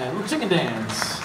Little chicken dance.